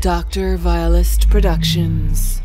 Dr. Violist Productions.